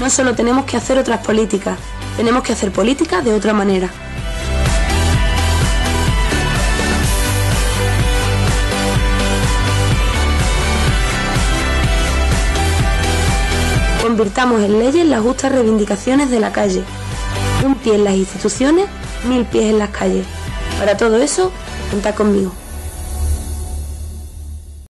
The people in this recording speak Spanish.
No solo tenemos que hacer otras políticas, tenemos que hacer políticas de otra manera. Convirtamos en leyes las justas reivindicaciones de la calle. Un pie en las instituciones, mil pies en las calles. Para todo eso, contad conmigo.